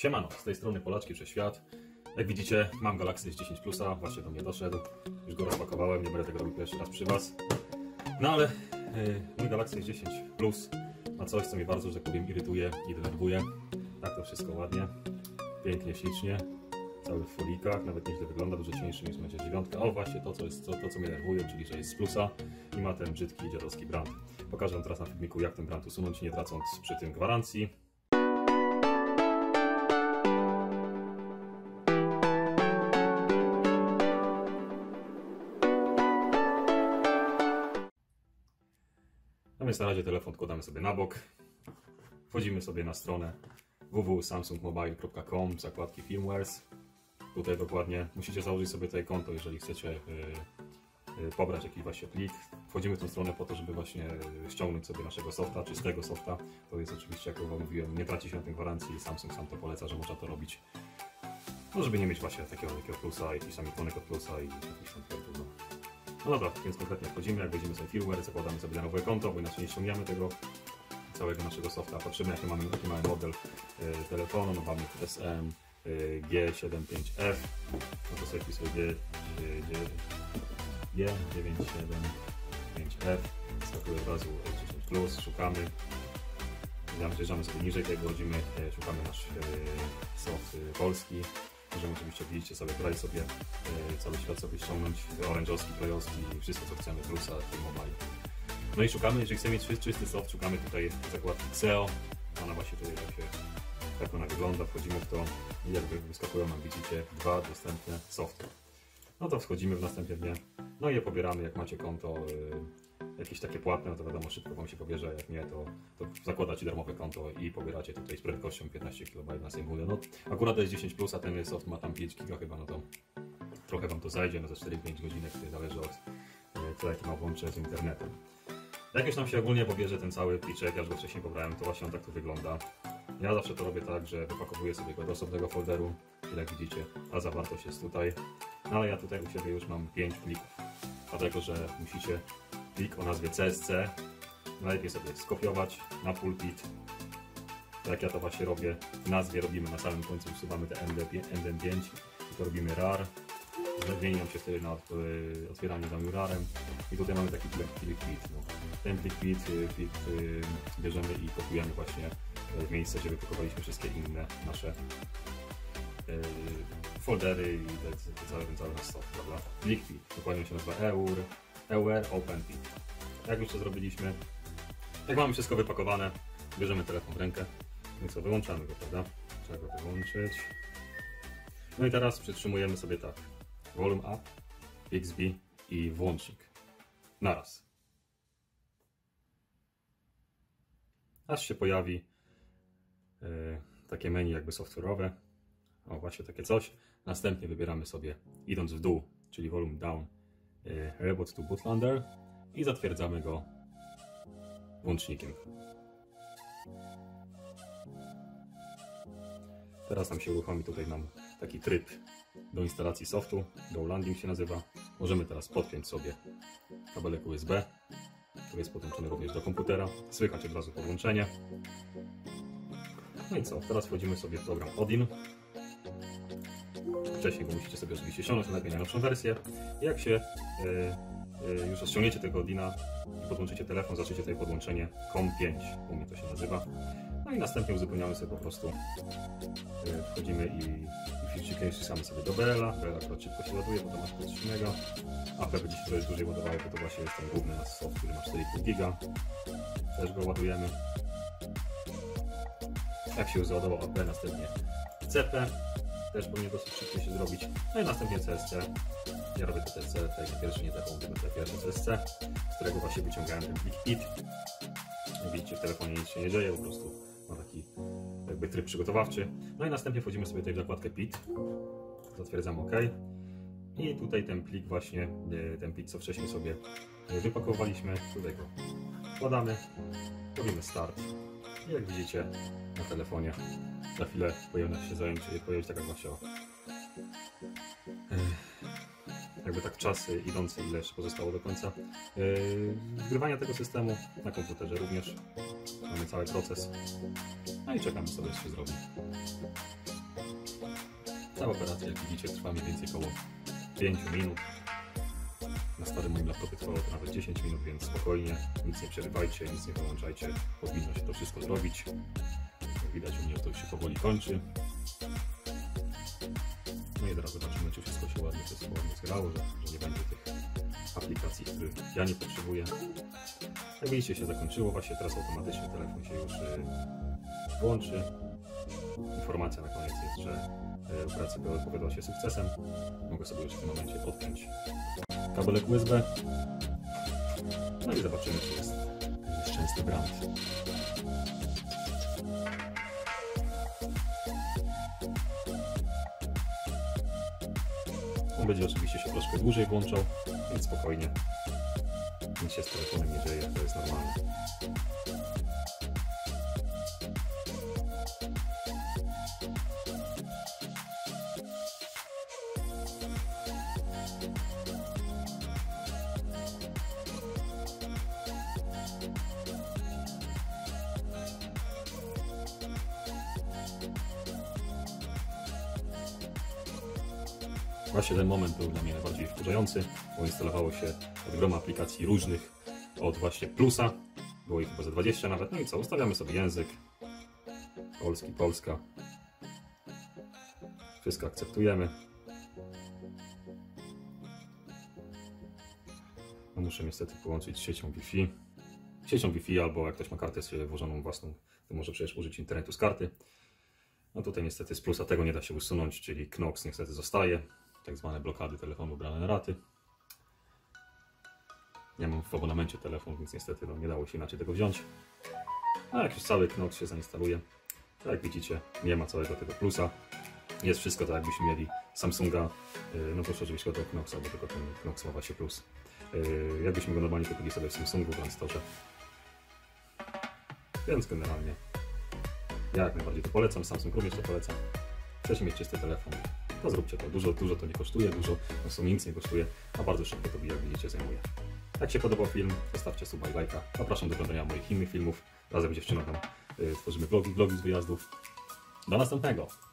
Siemano, z tej strony Polaczki przez świat. Jak widzicie, mam Galaxy S10 Plusa, właśnie do mnie doszedł. Już go rozpakowałem, nie będę tego robił pierwszy raz przy Was. No ale yy, mój Galaxy S10 Plus ma coś, co mnie bardzo, że tak powiem, irytuje i denerwuje. Tak to wszystko ładnie, pięknie, ślicznie. Cały w folikach, nawet nieźle wygląda, dużo cieńszy niż będzie dziewiątka. O właśnie to, co jest, to, to, co mnie denerwuje, czyli że jest z plusa i ma ten brzydki dziadowski brand. Pokażę wam teraz na filmiku, jak ten brand usunąć, nie tracąc przy tym gwarancji. Na razie telefon odkładamy sobie na bok. Wchodzimy sobie na stronę www.samsungmobile.com zakładki firmwares. Tutaj dokładnie musicie założyć sobie tutaj konto, jeżeli chcecie yy, yy, pobrać jakiś właśnie plik. Wchodzimy w tą stronę po to, żeby właśnie yy, ściągnąć sobie naszego softa, czystego softa. To jest oczywiście, jak wam mówiłem, nie traci się na tym gwarancji. Samsung sam to poleca, że można to robić. No, żeby nie mieć właśnie takiego, takiego plusa, jakiś tam ikonek od plusa i jakiś tam no. No dobra, więc konkretnie wchodzimy, jak wejdziemy sobie firmware, zakładamy sobie nowe konto, bo inaczej nie ściągniemy tego całego naszego softa. Patrzymy jaki mamy, jaki mamy model y, telefonu, no mamy SM y, G75F, no to sobie wpisuję G, G, G, G975F, skakuje od razu S10 Plus, szukamy, zjeżdżamy sobie niżej tej godziny, y, szukamy nasz y, soft y, polski, Możemy oczywiście, widzicie sobie, tutaj sobie e, cały świat sobie ściągnąć, orężowski, plejowski, wszystko co chcemy, plusa, mobile. No i szukamy, jeżeli chcemy mieć czysty soft, szukamy tutaj zakładki SEO, ona właśnie tutaj tak, się, tak ona wygląda, wchodzimy w to i jakby wyskakują nam, widzicie, dwa dostępne softy. No to wchodzimy w następnie, no i je pobieramy, jak macie konto, jakieś takie płatne, no to wiadomo, szybko Wam się pobierze, jak nie, to, to zakładacie darmowe konto i pobieracie tutaj z prędkością 15 KB na sekundę. No akurat to jest 10+, plus, a ten soft ma tam 5 GB chyba, no to trochę Wam to zajdzie, no za 4-5 godzinek, to zależy od tego, jaki ma włącze z internetem. Jak już nam się ogólnie pobierze ten cały pliczek, ja już go wcześniej pobrałem, to właśnie on tak tu wygląda. Ja zawsze to robię tak, że wypakowuję sobie go do osobnego folderu, jak widzicie, a zawartość jest tutaj. No ale ja tutaj u siebie już mam 5 plików, dlatego że musicie plik o nazwie CSC. Najlepiej sobie skopiować na pulpit. Tak ja to właśnie robię. W nazwie robimy na samym końcu, usuwamy te MD5 i to robimy RAR. Zmieniam się wtedy na otwieranie damy RARem. I tutaj mamy taki plik, plik. No. Ten plik pit, plik bierzemy i kopiujemy właśnie w miejsce, gdzie wypakowaliśmy wszystkie inne nasze foldery i cały, cały nasz soft, prawda? Pit, dokładnie się nazywa EUR. Aware Open Pin. Jak już to zrobiliśmy, jak mamy wszystko wypakowane, bierzemy telefon w rękę, no i co, wyłączamy go, prawda? Trzeba go wyłączyć. No i teraz przytrzymujemy sobie tak, Volume Up, Bixby i włącznik. Naraz. Aż się pojawi yy, takie menu jakby software'owe. O, właśnie takie coś. Następnie wybieramy sobie, idąc w dół, czyli Volume Down, Robot to Bootlander i zatwierdzamy go włącznikiem. Teraz nam się uruchomi tutaj nam taki tryb do instalacji softu, do landing się nazywa. Możemy teraz podpiąć sobie kabelek USB, który jest podłączony również do komputera. Słychać od razu podłączenie. No i co? Teraz wchodzimy sobie w program Odin wcześniej, bo musicie sobie oczywiście ściągnąć na najnowszą wersję. Jak się e, e, już ściągniecie tego Odina i podłączycie telefon, zaczniecie tutaj podłączenie COM5, u mnie to się nazywa. No i następnie uzupełniamy sobie po prostu, e, wchodzimy i, i filtrzykiem wciskamy sobie do BL-a. BL akurat szybko się ładuje, bo to masz podstrzynego. AP będzie się trochę dłużej ładowało, bo to właśnie jest ten główny nasz soft, który ma 4,5 giga. Też go ładujemy. Jak się już załadował AP, następnie CP, też powinien dosyć szybko się zrobić. No i następnie CSC. Ja robię to CSC, tak pierwszy nie taką, będę pierwszy CSC, z którego właśnie wyciągałem ten plik PIT. Widzicie, w telefonie nic się nie dzieje, po prostu ma taki jakby tryb przygotowawczy. No i następnie wchodzimy sobie tutaj w zakładkę PIT. Zatwierdzam OK. I tutaj ten plik właśnie, e, ten plik co wcześniej sobie wypakowaliśmy, tutaj go wkładamy, robimy start. I jak widzicie na telefonie za chwilę powinna się zająć, pojawić taka właśnie jakby tak czasy idące, ile jeszcze pozostało do końca wgrywania tego systemu na komputerze również. Mamy cały proces. No i czekamy sobie, co się zrobi. Cała operacja, jak widzicie, trwa mniej więcej około 5 minut. Na starym moim laptopie trwało to nawet 10 minut, więc spokojnie, nic nie przerywajcie, nic nie wyłączajcie. Powinno się to wszystko zrobić. Widać, u mnie to już się powoli kończy. No i teraz zobaczymy, czy wszystko się ładnie wszystko ładnie zgrało, że, że nie będzie tych aplikacji, których ja nie potrzebuję. Jak widzicie, się zakończyło. Właśnie teraz automatycznie telefon się już y, włączy. Informacja na koniec jest, że y, operacja powiodła się sukcesem. Mogę sobie już w tym momencie odpiąć kabelek USB. No i zobaczymy, czy jest nieszczęsny brand. On będzie oczywiście się troszkę dłużej włączał, więc spokojnie. Nic się z telefonem nie dzieje, to jest normalne. Właśnie ten moment był dla mnie najbardziej wkurzający, bo instalowało się od groma aplikacji różnych, od właśnie plusa, było ich chyba za 20 nawet, no i co, ustawiamy sobie język, polski, polska, wszystko akceptujemy. No muszę niestety połączyć z siecią Wi-Fi, siecią Wi-Fi albo jak ktoś ma kartę włożoną własną, to może przecież użyć internetu z karty. No tutaj niestety z plusa tego nie da się usunąć, czyli Knox niestety zostaje tak zwane blokady telefonu brane na raty. Nie mam w abonamencie telefon, więc niestety no, nie dało się inaczej tego wziąć. A jak już cały Knox się zainstaluje, to jak widzicie, nie ma całego tego plusa. Jest wszystko tak, jakbyśmy mieli Samsunga, yy, no proszę, żebyś go Knoxa, bo tylko ten Knox ma właśnie plus. Yy, jakbyśmy go normalnie kupili sobie w Samsungu, w Randstorze. Więc generalnie ja jak najbardziej to polecam, Samsung również to polecam. Chcecie mieć czysty telefon, to zróbcie to. Dużo, dużo to nie kosztuje, dużo no są nic nie kosztuje, a bardzo szybko to jak widzicie zajmuje. Jak się podobał film, zostawcie suba i lajka. Zapraszam do oglądania moich innych filmów. Razem z dziewczyną tam y, tworzymy vlogi, vlogi z wyjazdów. Do następnego!